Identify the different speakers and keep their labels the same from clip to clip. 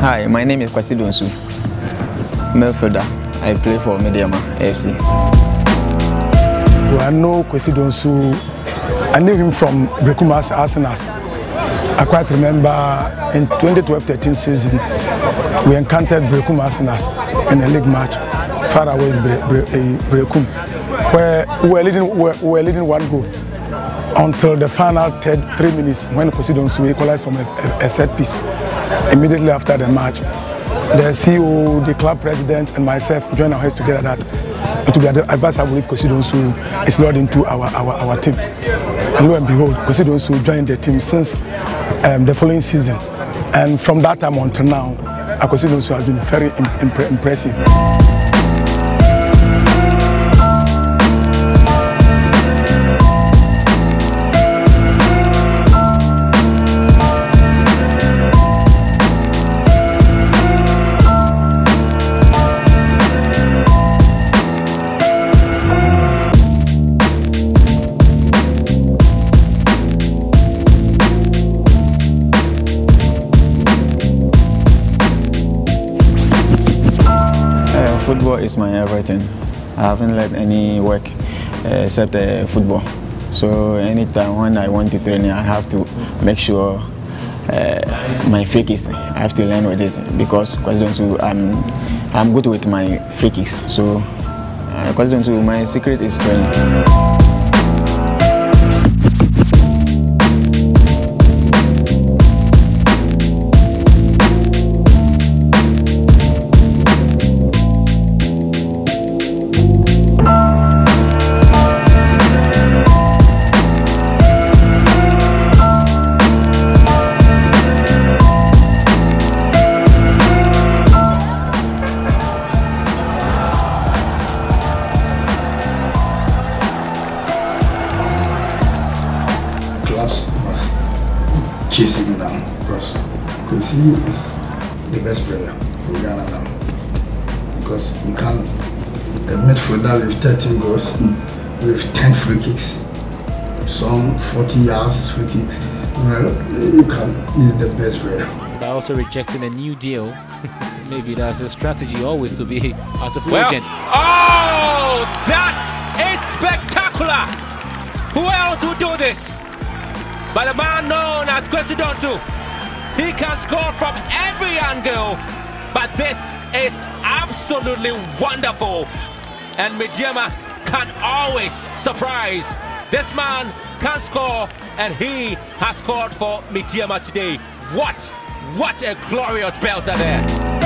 Speaker 1: Hi, my name is Kwasi Donsu. Midfielder. I play for Mediama AFC.
Speaker 2: Well, I know Kwasi Donsu. I knew him from Brekumas Arsenals. I quite remember in 2012-13 season, we encountered Brekum Arsenals in a league match far away in Bre uh, Brekum, where we were leading, we were, we were leading one goal until the final third, three minutes when Kwasi Donsu equalized from a, a, a set piece immediately after the match, the CEO, the club president, and myself joined our heads together that it will be advisable if Kwasi Donsu is lured into our, our, our team. And lo and behold, Kwasi Donsu joined the team since um, the following season. And from that time until now, Kwasi Donsu has been very imp impressive.
Speaker 1: Football is my everything. I haven't let any work uh, except uh, football. So anytime when I want to train, I have to make sure uh, my free kicks, I have to learn with it because I'm, I'm good with my free kicks. So uh, my secret is training.
Speaker 3: Clubs must chase him now because because he is the best player in Ghana now. Because you can a midfielder with 13 goals, with 10 free kicks, some 40 yards free kicks. Well, you can. He's the best player.
Speaker 4: By also rejecting a new deal, maybe that's a strategy always to be as a free
Speaker 5: well,
Speaker 4: agent.
Speaker 5: Oh, that is spectacular! Who else would do this? But the man known as Kwesi Donsu, he can score from every angle, but this is absolutely wonderful. And Medeama can always surprise. This man can score, and he has scored for Medeama today. What, what a glorious belter there.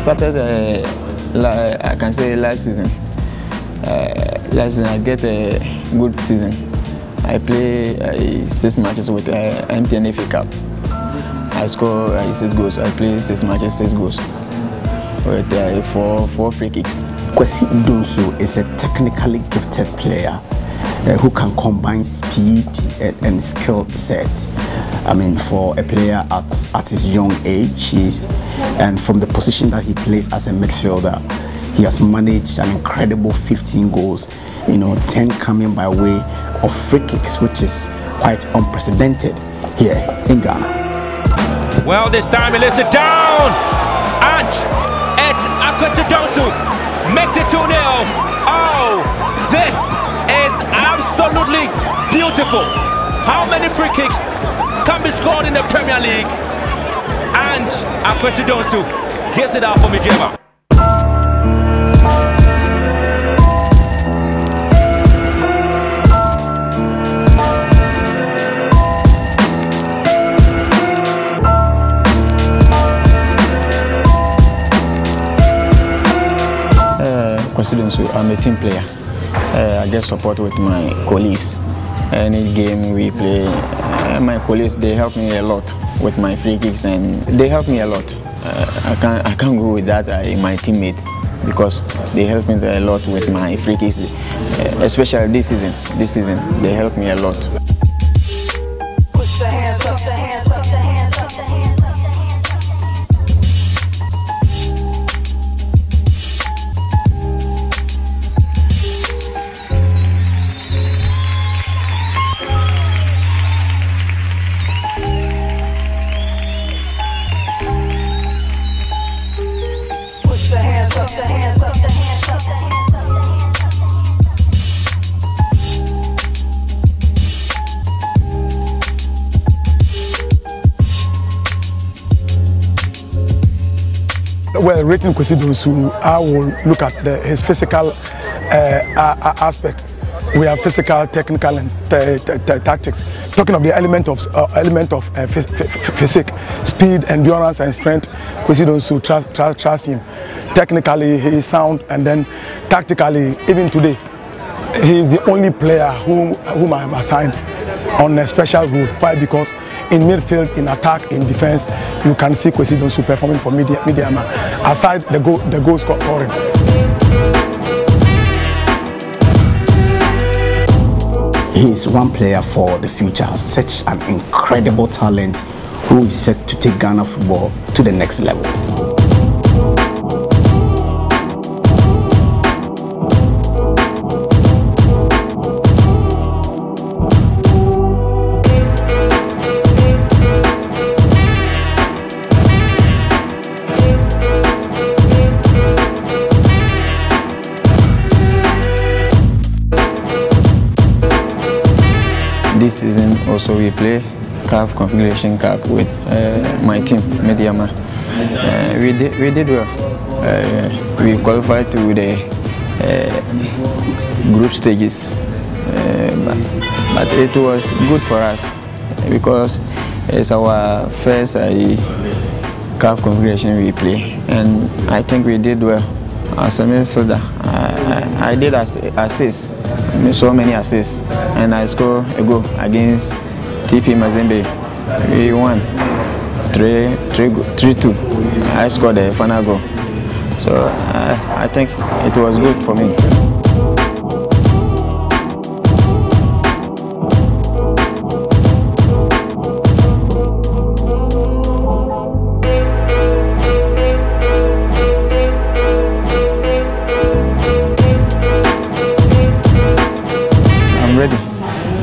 Speaker 1: Started, uh, I can say last season. Uh, last season I get a good season. I play uh, six matches with uh, MTN FA Cup. I score uh, six goals. I play six matches, six goals. With uh, four, four free kicks.
Speaker 6: Kwesi Donsu is a technically gifted player uh, who can combine speed and, and skill set. I mean, for a player at, at his young age, he's, and from the position that he plays as a midfielder, he has managed an incredible 15 goals, you know, 10 coming by way of free kicks, which is quite unprecedented here in Ghana.
Speaker 5: Well, this time he lets it down. And it's Akwesi Donsu. Makes it 2 0. Oh, this is absolutely beautiful. How many free kicks can be scored in the Premier League? And Akwesi Donsu gets it out for.
Speaker 1: Uh, Kwesi Donsu, I'm a team player. Uh, I get support with my colleagues. any game we play. Uh, my colleagues they help me a lot with my free kicks and they help me a lot. Uh, I can't I can't go with that uh, my teammates because they help me a lot with my free kicks, uh, especially this season. This season they help me a lot.
Speaker 2: Well, rating Kwesi Donsu, I will look at the, his physical uh, aspect. We have physical, technical, and tactics. Talking of the element of uh, element of uh, phys- phy- phy- physique, speed, endurance, and strength, Kwesi Donsu trust, trust, trust him. Technically, he is sound, and then tactically, even today, he is the only player whom, whom I am assigned on a special role. Why? Because in midfield, in attack, in defense, you can see Kwesi Donsu performing for media, media man. Aside the goal, the goal scoring.
Speaker 6: He is one player for the future, such an incredible talent who is set to take Ghana football to the next level.
Speaker 1: This season also we play CAF Confederation Cup with uh, my team, Medeama. Uh, we, did, we did well. Uh, we qualified to the uh, group stages. Uh, but, but it was good for us because it's our first uh, CAF Confederation we play. And I think we did well. As a midfielder, I, I, I did ass- assist, so many assists, and I scored a goal against TP Mazembe. We won 3 3 go- 3 2. I scored the final goal. So I, I think it was good for me.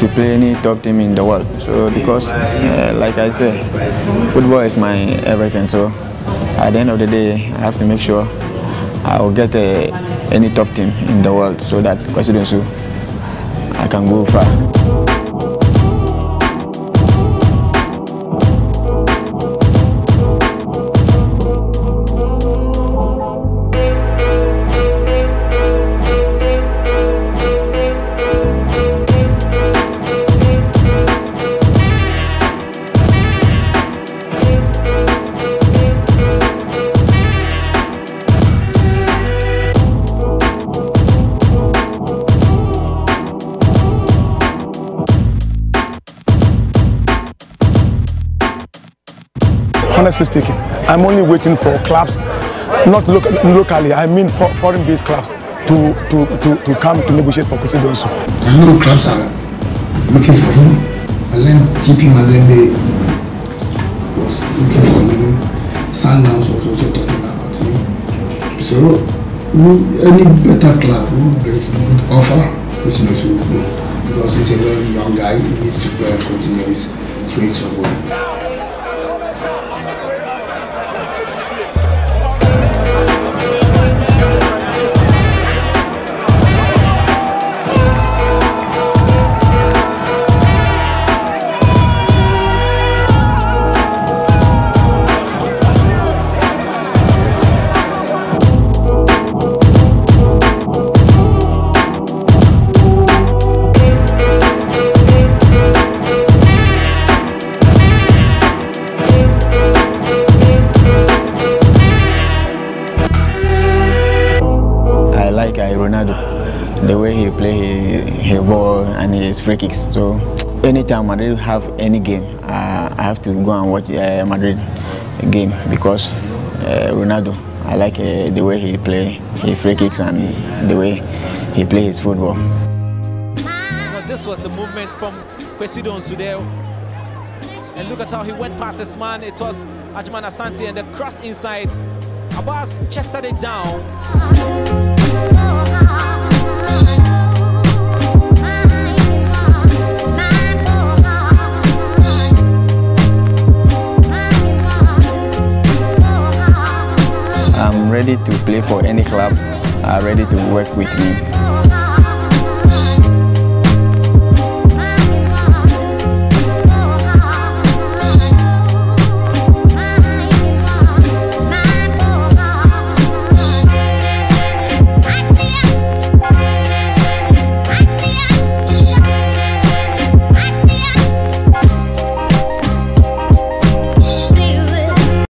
Speaker 1: To play any top team in the world. So because, uh, like I said, football is my everything. So at the end of the day, I have to make sure I will get uh, any top team in the world so that considering I can go far.
Speaker 2: Honestly speaking, I'm only waiting for clubs, not local, locally, I mean for foreign-based clubs, to, to, to, to come to negotiate for Kwesi Donsu.
Speaker 3: I know clubs are looking for him. And then TP Mazembe was looking for him. Sundowns was also talking about him. So, any better club who brings a good offer, you know, should go. Because he's a very young guy, he needs to continue his trade somewhere.
Speaker 1: Free kicks. So anytime Madrid have any game, uh, I have to go and watch uh, Madrid game because uh, Ronaldo, I like uh, the way he play his free kicks and the way he play his football.
Speaker 4: Well, this was the movement from Kwesi Donsu there. And look at how he went past this man. It was Ajman Asante and the cross inside. Abbas chested it down.
Speaker 1: Ready to play for any club, uh, ready to work with me.